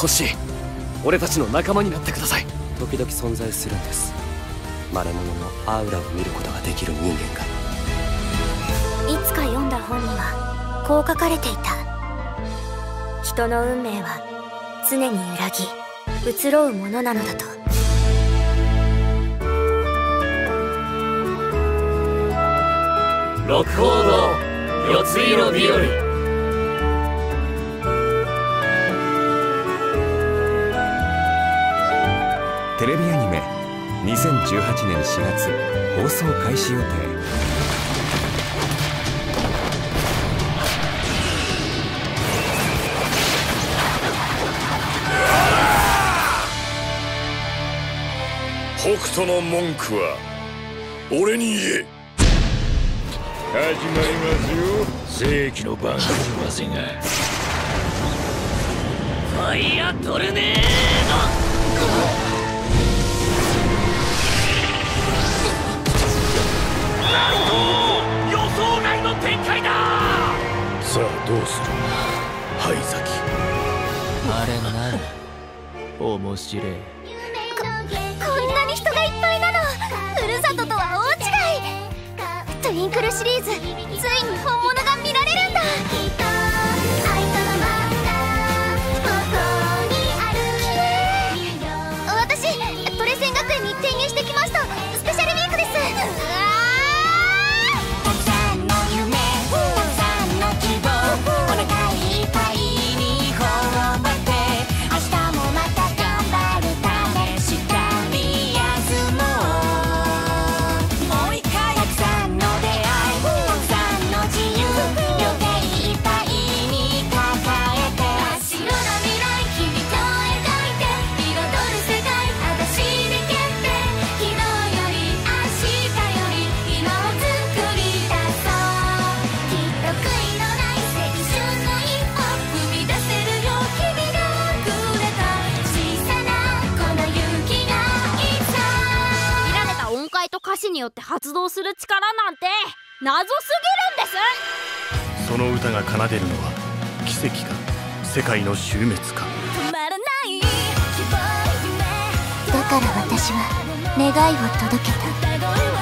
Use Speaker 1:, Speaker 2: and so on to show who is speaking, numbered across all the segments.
Speaker 1: 欲しい。俺たちの仲間になってください。
Speaker 2: 時々存在するんです。マレモノのアウラを見ることができる人間が。
Speaker 3: いつか読んだ本にはこう書かれていた。人の運命は常に揺らぎ移ろうものなのだと。
Speaker 1: 六方堂四つ色日和
Speaker 4: テレビアニメ2018年4月放送開始予定。
Speaker 5: 北斗の文句は俺に言え。始まりますよ。世紀の番組ませが
Speaker 1: ファイアトルネード予想外の展開だ！
Speaker 5: さあどうする？灰崎
Speaker 6: あれな面白い。こ
Speaker 3: こんなに人がいっぱいなの。ふるさととは大違い。トゥインクルシリーズに
Speaker 7: よっ
Speaker 8: て発動する力なんて謎すぎるんです。
Speaker 5: その歌が奏でるのは奇跡か？世界の終滅か？
Speaker 3: だから私は願いを届けた。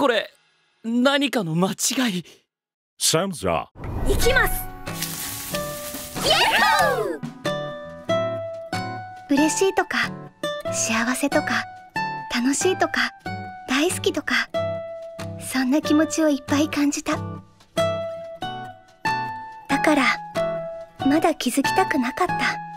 Speaker 1: これ何かの間違い。
Speaker 5: サムザ
Speaker 8: 行きます。
Speaker 3: 嬉しいとか幸せとか楽しいとか大好きとかそんな気持ちをいっぱい感じた。だからまだ気づきたくなかった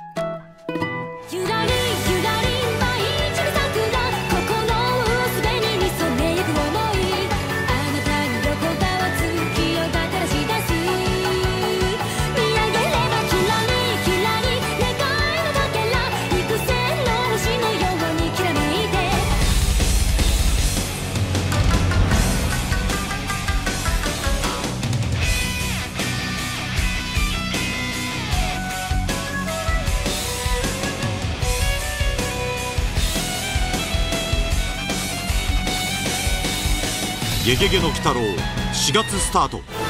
Speaker 9: ゲゲゲの鬼太郎」4月スタート。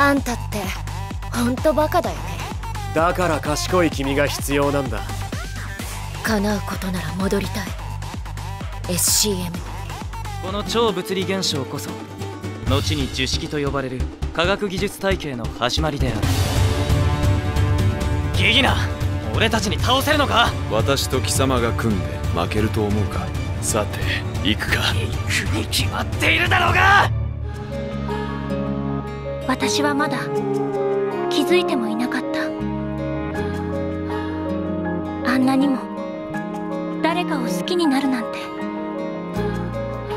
Speaker 9: あんたってほんとバカだよね。
Speaker 10: だから賢い君が必要なんだ。
Speaker 9: 叶うことなら戻りたい。SCM
Speaker 1: この超物理現象こそ後に樹式と呼ばれる科学技術体系の始まりである。ギギナ俺たちに倒せるのか？
Speaker 11: 私と貴様が組んで負けると思うか？さて行くか。
Speaker 1: 行くに決まっているだろうが
Speaker 9: 私はまだ気づいてもいなかった。あんなにも誰かを好きになるなんて。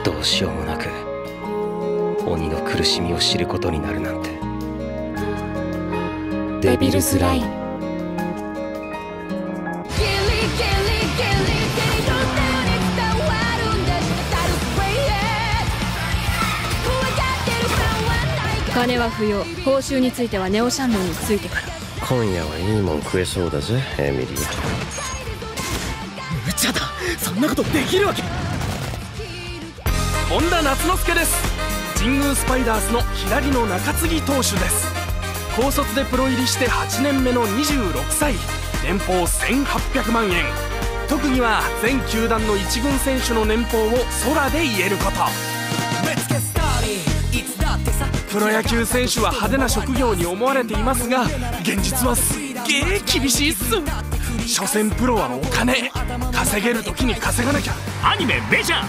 Speaker 10: どうしようもなく鬼の苦しみを知ることになるなんて。デビルスライン
Speaker 2: は不要報酬についてはネオシャンドンについてから。
Speaker 10: 今夜はいいもん食えそうだぜエミリー。
Speaker 1: 無茶だ。そんなことできるわけ。
Speaker 12: 本田夏之助です。神宮スパイダースの左の中継ぎ投手です。高卒でプロ入りして8年目の26歳。年俸1800万円。特技は全球団の1軍選手の年俸を空で言えることプロ野球選手は派手な職業に思われていますが現実はすっげえ厳しいっす。所詮プロはお金稼げる時に稼がなきゃ。
Speaker 13: アニメ「メジャー」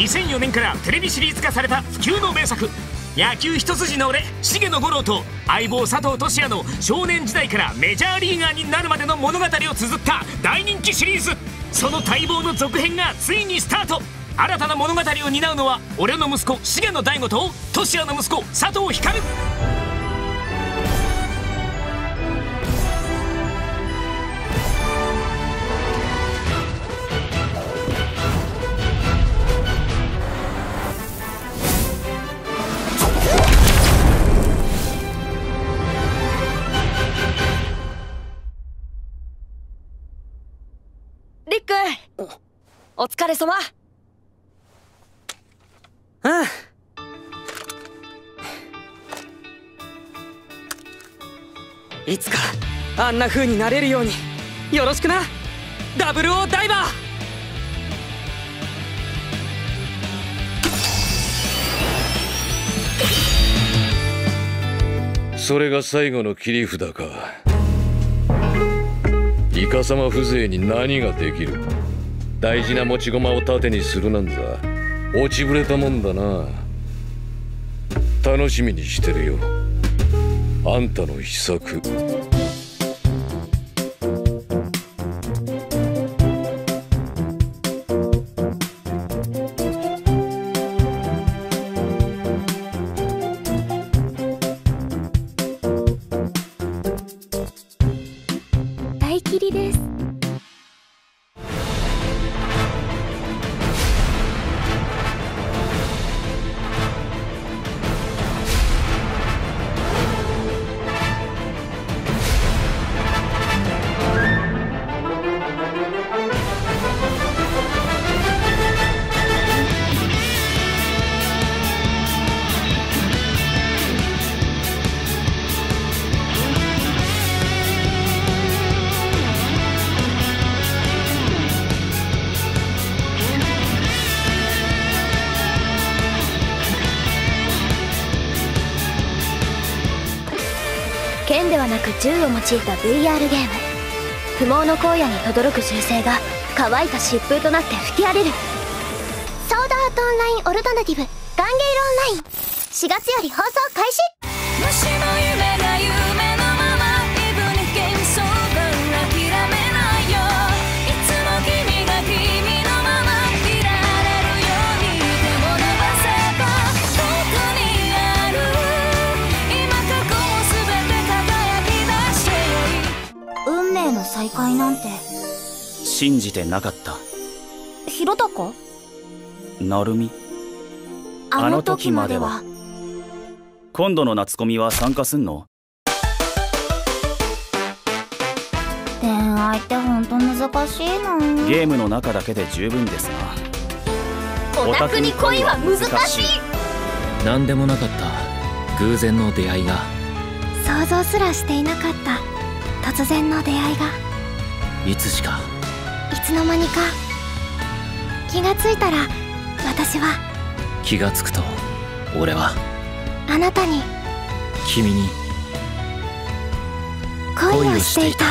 Speaker 13: 2004年からテレビシリーズ化された不朽の名作。野球一筋の俺重野五郎と相棒佐藤俊也の少年時代からメジャーリーガーになるまでの物語を綴った大人気シリーズ。その待望の続編がついにスタート。新たな物語を担うのは俺の息子重野大吾と俊也の息子佐藤光。
Speaker 14: りっくんお疲れ様。
Speaker 1: うん。いつかあんな風になれるようによろしくな。ダブルオーダイバー。
Speaker 5: それが最後の切り札か。イカサマ風情に何ができる。大事な持ち駒を盾にするなんざ。落ちぶれたもんだな。楽しみにしてるよ。あんたの秘策。
Speaker 9: 剣ではなく銃を用いた VR ゲーム。不毛の荒野に轟く銃声が乾いた疾風となって吹き荒れる。ソードアートオンラインオルタナティブガンゲイルオンライン。4月より放送開始。
Speaker 1: 信じてなかった。
Speaker 9: 広高
Speaker 1: なるみ
Speaker 9: あの時までは。
Speaker 1: 今度の夏コミは参加すんの？
Speaker 9: 恋愛ってほんと難しいな
Speaker 1: ゲームの中だけで十分ですな
Speaker 9: オタクに恋は難しい。
Speaker 6: 何でもなかった。偶然の出会いが。
Speaker 15: 想像すらしていなかった。突然の出会いが。
Speaker 14: いつしか
Speaker 15: いつの間にか。気がついたら私は。
Speaker 14: 気がつくと俺は。
Speaker 15: あなたに。
Speaker 14: 君に。
Speaker 15: 恋をしていた。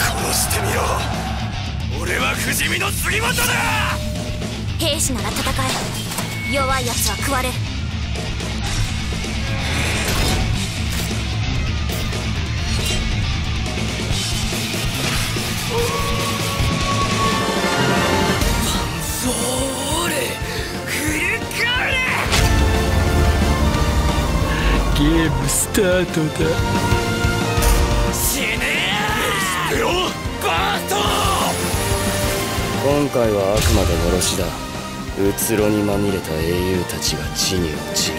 Speaker 16: 殺してみろ。俺は不死身の杉本だ！
Speaker 3: 兵士なら戦え。弱いやつは食われる
Speaker 14: ター。トだ
Speaker 16: 死ねやスペロバー。ト
Speaker 2: 今回はあくまで殺しだうつろにまみれた英雄たちが地に落ちる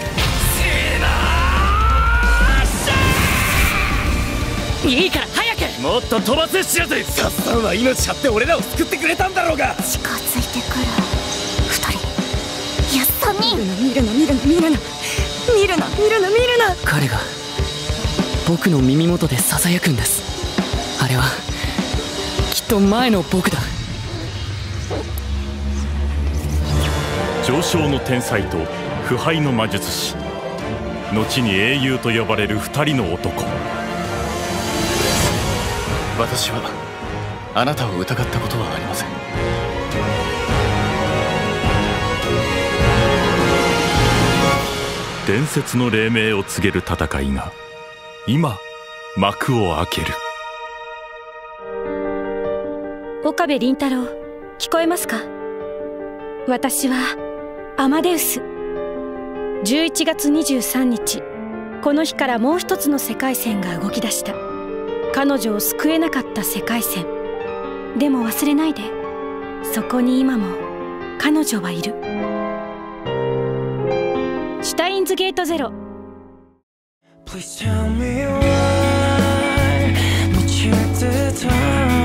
Speaker 14: いいから早くもっと飛ばせしやぜサッサンは命張って俺らを救ってくれたんだろうが
Speaker 15: 近づいてくる二人いや三人
Speaker 10: 見るな見るな見るな見るな見るな見るな
Speaker 14: 彼が僕の耳元でささやくんです。あれはきっと前の僕だ。
Speaker 17: 上昇の天才と腐敗の魔術師。後に英雄と呼ばれる二人の男。
Speaker 16: 私はあなたを疑ったことはありません。
Speaker 17: 伝説の黎明を告げる戦いが今幕を開ける。
Speaker 10: 岡部倫太郎聞こえますか？私はアマデウス。11月23日この日からもう一つの世界線が動き出した。彼女を救えなかった世界線。でも忘れないで。そこに今も彼女はいる。シュタインズゲートゼロ。
Speaker 18: Please tell me why, not yet the time.